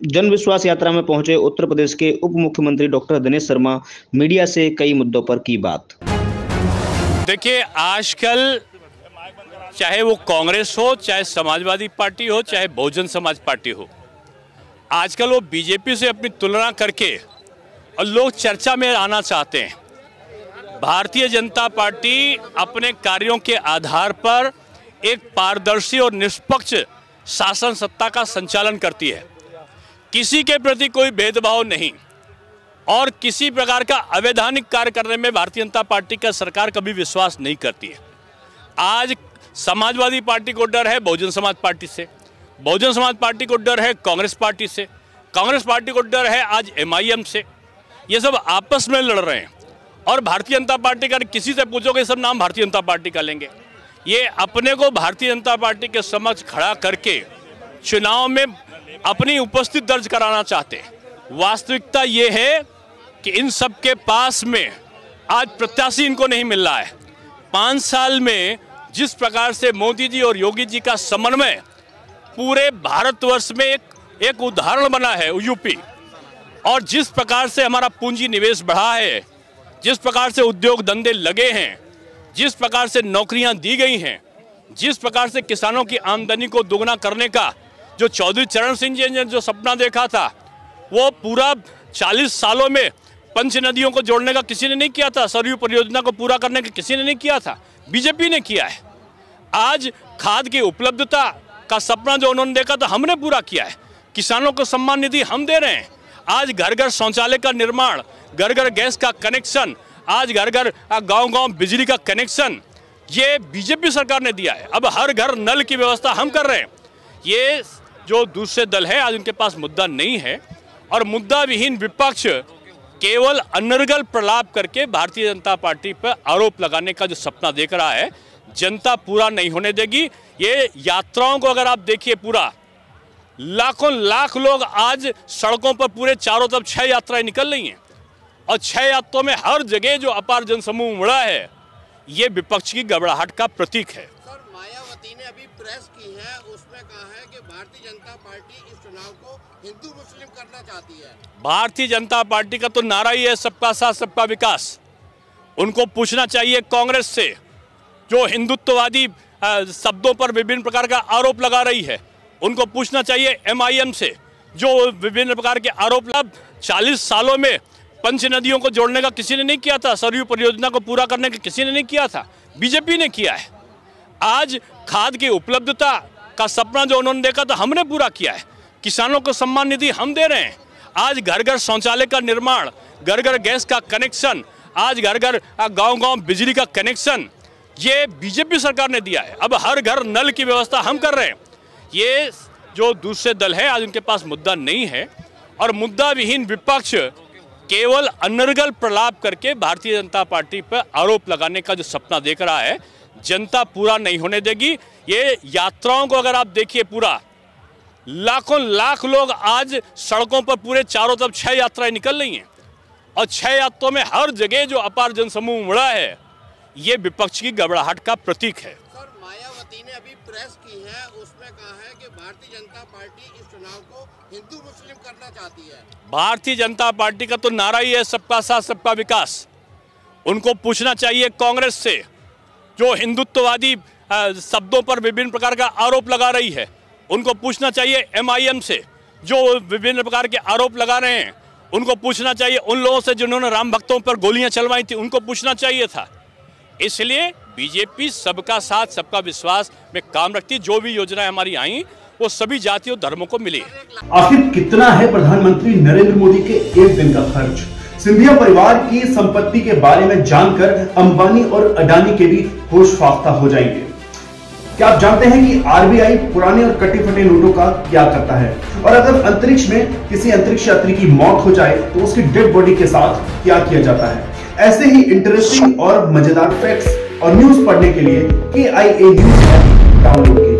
जन विश्वास यात्रा में पहुँचे उत्तर प्रदेश के उप मुख्यमंत्री डॉक्टर दिनेश शर्मा, मीडिया से कई मुद्दों पर की बात। देखिए, आजकल चाहे वो कांग्रेस हो, चाहे समाजवादी पार्टी हो, चाहे बहुजन समाज पार्टी हो, आजकल वो बीजेपी से अपनी तुलना करके और लोग चर्चा में आना चाहते हैं। भारतीय जनता पार्टी अपने कार्यों के आधार पर एक पारदर्शी और निष्पक्ष शासन सत्ता का संचालन करती है। किसी के प्रति कोई भेदभाव नहीं। और किसी प्रकार का अवैधानिक कार्य करने में भारतीय जनता पार्टी का सरकार कभी विश्वास नहीं करती है। आज समाजवादी पार्टी को डर है बहुजन समाज पार्टी से। बहुजन समाज पार्टी को डर है कांग्रेस पार्टी से। कांग्रेस पार्टी को डर है आज एमआईएम से। ये सब आपस में लड़ रहे हैं। और भारतीय जनता पार्टी का किसी से पूछोगे सब नाम भारतीय जनता पार्टी का लेंगे। ये अपने को भारतीय जनता पार्टी के समक्ष खड़ा करके चुनाव में अपनी उपस्थित दर्ज कराना चाहते हैं। वास्तविकता ये है कि इन सब के पास में आज प्रत्याशी इनको नहीं मिल रहा है। पाँच साल में जिस प्रकार से मोदी जी और योगी जी का समन्वय पूरे भारतवर्ष में एक एक उदाहरण बना है यूपी और जिस प्रकार से हमारा पूंजी निवेश बढ़ा है, जिस प्रकार से उद्योग धंधे लगे हैं, जिस प्रकार से नौकरियाँ दी गई हैं, जिस प्रकार से किसानों की आमदनी को दोगुना करने का जो चौधरी चरण सिंह जी ने जो सपना देखा था, वो पूरा 40 सालों में पंच नदियों को जोड़ने का किसी ने नहीं किया था, सरयू परियोजना को पूरा करने का किसी ने नहीं किया था, बीजेपी ने किया है। आज खाद की उपलब्धता का सपना जो उन्होंने देखा था, हमने पूरा किया है। किसानों को सम्मान निधि हम दे रहे हैं। आज घर घर शौचालय का निर्माण घर घर गैस का कनेक्शन, आज घर घर गाँव गाँव बिजली का कनेक्शन, ये बीजेपी सरकार ने दिया है। अब हर घर नल की व्यवस्था हम कर रहे हैं। ये जो दूसरे दल है, आज उनके पास मुद्दा नहीं है। और मुद्दा विहीन विपक्ष केवल अनर्गल प्रलाप करके भारतीय जनता पार्टी पर आरोप लगाने का जो सपना देख रहा है, जनता पूरा नहीं होने देगी। ये यात्राओं को अगर आप देखिए पूरा, लाखों लाख लोग आज सड़कों पर पूरे चारों तरफ़ छह यात्राएँ निकल रही हैं। और छह यात्रों में हर जगह जो अपार जनसमूह उमड़ा है, ये विपक्ष की घबराहट का प्रतीक है। मायावती ने अभी प्रेस की है, उसमें कहा है कि भारतीय जनता पार्टी इस चुनाव को हिंदू मुस्लिम करना चाहती है। भारतीय जनता पार्टी का तो नारा ही है सबका साथ, सबका विकास। उनको पूछना चाहिए कांग्रेस से, जो हिंदुत्ववादी शब्दों पर विभिन्न प्रकार का आरोप लगा रही है, उनको पूछना चाहिए एमआईएम से, जो विभिन्न प्रकार के आरोप अब चालीस सालों में पंच नदियों को जोड़ने का किसी ने नहीं किया था, सरयू परियोजना को पूरा करने का किसी ने नहीं किया था, बीजेपी ने किया है। आज खाद की उपलब्धता का सपना जो उन्होंने देखा था हमने पूरा किया है। किसानों को सम्मान निधि हम दे रहे हैं। आज घर घर शौचालय का निर्माण घर घर गैस का कनेक्शन, आज घर घर गाँव गाँव बिजली का कनेक्शन, ये बीजेपी सरकार ने दिया है। अब हर घर नल की व्यवस्था हम कर रहे हैं। ये जो दूसरे दल है, आज उनके पास मुद्दा नहीं है और मुद्दा विहीन विपक्ष केवल अनर्गल प्रलाप करके भारतीय जनता पार्टी पर आरोप लगाने का जो सपना देख रहा है जनता पूरा नहीं होने देगी। ये यात्राओं को अगर आप देखिए पूरा लाखों लाख लोग आज सड़कों पर पूरे चारों तरफ़ छह यात्राएँ निकल रही हैं। और छह यात्रों में हर जगह जो अपार जनसमूह उमड़ा है ये विपक्ष की घबराहट का प्रतीक है। सर मायावती ने अभी प्रेस की है उसमें कहा है कि भारतीय जनता पार्टी इस चुनाव को हिंदू मुस्लिम करना चाहती है। भारतीय जनता पार्टी का तो नारा ही है सबका साथ सबका विकास। उनको पूछना चाहिए कांग्रेस से जो हिंदुत्ववादी शब्दों पर विभिन्न प्रकार का आरोप लगा रही है, उनको पूछना चाहिए एमआईएम से। जो विभिन्न प्रकार के आरोप लगा रहे हैं, उनको पूछना चाहिए उन लोगों से जिन्होंने राम भक्तों पर गोलियाँ चलवाई थी, उनको पूछना चाहिए था। इसलिए बीजेपी सबका साथ, सबका विश्वास में काम रखती जो भी योजनाएँ हमारी आई, वो सभी जातियों धर्मों को मिली आखिर कितना है प्रधानमंत्री नरेंद्र मोदी के एक दिन का खर्च? सिंधिया परिवार की संपत्ति के बारे में जानकर अंबानी और अडानी के भी होश फाख्ता हो जाएँगे। क्या आप जानते हैं कि आरबीआई पुराने और कटे फटे नोटों का क्या करता है? और अगर अंतरिक्ष में किसी अंतरिक्ष यात्री की मौत हो जाए तो उसकी डेड बॉडी के साथ क्या किया जाता है? ऐसे ही इंटरेस्टिंग और मज़ेदार फैक्ट्स और न्यूज़ पढ़ने के लिए के आई ए न्यूज़ डाउनलोड